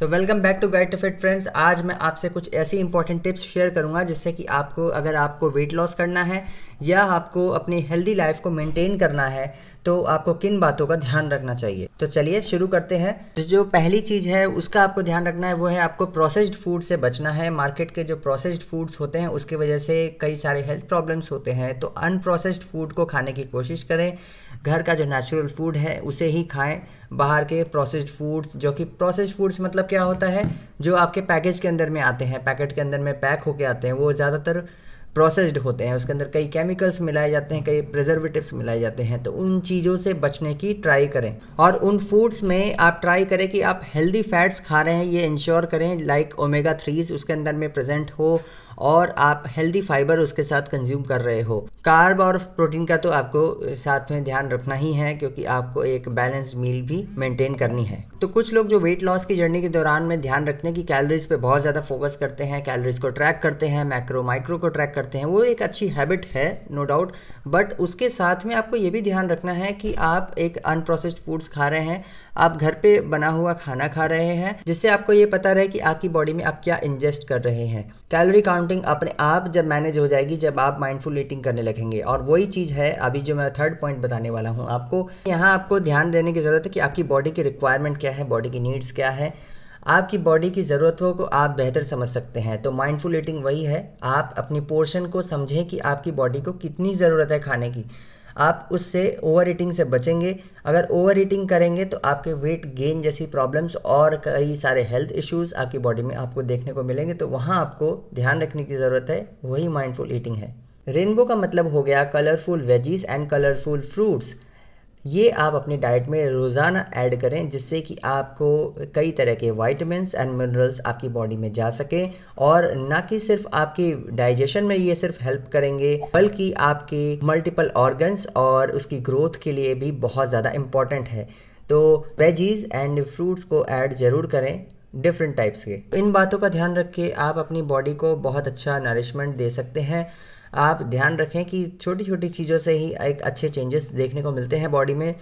तो welcome back to guide to fit friends आज मैं आपसे कुछ ऐसी इंपॉर्टेंट टिप्स शेयर करूँगा जिससे कि आपको, अगर आपको वेट लॉस करना है या आपको अपनी हेल्दी लाइफ को मेंटेन करना है तो आपको किन बातों का ध्यान रखना चाहिए? तो चलिए शुरू करते हैं। तो जो पहली चीज़ है, उसका आपको ध्यान रखना है, वो है आपको प्रोसेस्ड फ़ूड से बचना है। मार्केट के जो प्रोसेस्ड फूड्स होते हैं, उसकी वजह से कई सारे हेल्थ प्रॉब्लम्स होते हैं। तो अनप्रोसेस्ड फ़ूड को खाने की कोशिश करें। घर का जो नेचुरल फ़ूड है, उसे ही खाएँ। बाहर के प्रोसेस्ड फूड्स जो कि प्रोसेस्ड फूड्स मतलब क्या होता है, जो आपके पैकेज के अंदर में आते हैं, पैकेट के अंदर में पैक होके आते हैं, वो ज़्यादातर प्रोसेस्ड होते हैं, उसके अंदर कई केमिकल्स मिलाए जाते हैं, कई प्रिजर्वेटिव्स मिलाए जाते हैं तो उन चीज़ों से बचने की ट्राई करें। और उन फूड्स में आप ट्राई करें कि आप हेल्दी फैट्स खा रहे हैं, ये इंश्योर करें लाइक ओमेगा थ्रीज उसके अंदर में प्रेजेंट हो और आप हेल्दी फाइबर उसके साथ कंज्यूम कर रहे हो। कार्ब और प्रोटीन का तो आपको साथ में ध्यान रखना ही है, क्योंकि आपको एक बैलेंस्ड मील भी मेंटेन करनी है। तो कुछ लोग जो वेट लॉस की जर्नी के दौरान में ध्यान रखते हैं कि कैलोरीज पे बहुत ज़्यादा फोकस करते हैं कैलोरीज को ट्रैक करते हैं मैक्रो माइक्रो को ट्रैक करते हैं। वो एक अच्छी हैबिट है नो डाउट बट उसके साथ में आपको ये भी ध्यान रखना है कि आप एक अनप्रोसेस्ड फूड्स खा रहे हैं। आप घर पे बना हुआ खाना खा रहे हैं, जिससे आपको ये पता रहे कि आपकी बॉडी में आप क्या इंजेस्ट कर रहे हैं। कैलोरी काउंटिंग अपने आप जब मैनेज हो जाएगी, जब आप माइंडफुल ईटिंग करने लगेंगे। और वही चीज़ है, अभी जो मैं थर्ड पॉइंट बताने वाला हूँ आपको, यहाँ आपको ध्यान देने की ज़रूरत है कि आपकी बॉडी की रिक्वायरमेंट क्या है बॉडी की नीड्स क्या है। आपकी बॉडी की ज़रूरतों को आप बेहतर समझ सकते हैं। तो माइंडफुल ईटिंग वही है। आप अपनी पोर्शन को समझें कि आपकी बॉडी को कितनी ज़रूरत है खाने की। आप उससे ओवर ईटिंग से बचेंगे। अगर ओवर ईटिंग करेंगे तो आपके वेट गेन जैसी प्रॉब्लम्स और कई सारे हेल्थ इश्यूज़ आपकी बॉडी में आपको देखने को मिलेंगे। तो वहाँ आपको ध्यान रखने की ज़रूरत है। वही माइंडफुल ईटिंग है। रेनबो का मतलब हो गया colourful veggies and colourful fruits ये आप अपने डाइट में रोज़ाना ऐड करें जिससे कि आपको कई तरह के वाइटमिनस एंड मिनरल्स आपकी बॉडी में जा सकें और ना कि सिर्फ़ आपकी डाइजेशन में ये सिर्फ़ हेल्प करेंगे, बल्कि आपके मल्टीपल ऑर्गन्स और उसकी ग्रोथ के लिए भी बहुत ज़्यादा इंपॉर्टेंट है। तो वेजीज एंड फ्रूट्स को ऐड ज़रूर करें। डिफरेंट टाइप्स के। इन बातों का ध्यान रख के आप अपनी बॉडी को बहुत अच्छा नरिशमेंट दे सकते हैं। आप ध्यान रखें कि छोटी छोटी चीज़ों से ही एक अच्छे चेंजेस देखने को मिलते हैं बॉडी में।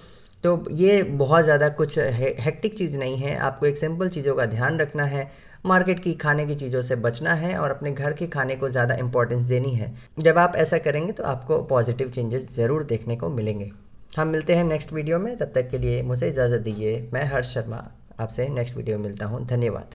तो ये बहुत ज़्यादा कुछ है, हेक्टिक चीज़ नहीं है। आपको एक सिंपल चीज़ों का ध्यान रखना है। मार्केट की खाने की चीज़ों से बचना है और अपने घर के खाने को ज़्यादा इंपॉर्टेंस देनी है। जब आप ऐसा करेंगे तो आपको पॉजिटिव चेंजेस ज़रूर देखने को मिलेंगे। हम मिलते हैं नेक्स्ट वीडियो में। तब तक के लिए मुझे इजाज़त दीजिए। मैं हर्ष शर्मा। आपसे नेक्स्ट वीडियो में मिलता हूँ। धन्यवाद।